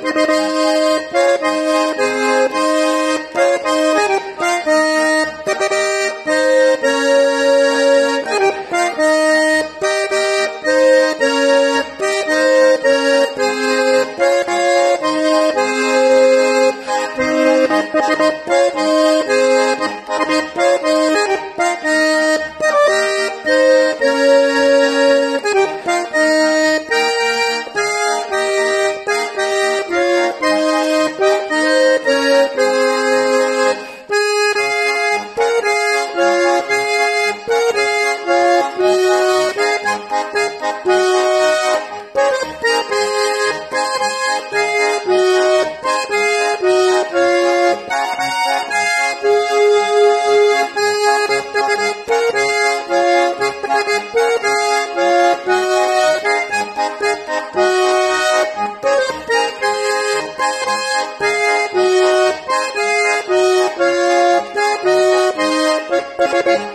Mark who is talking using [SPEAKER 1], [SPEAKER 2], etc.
[SPEAKER 1] Música Thank you.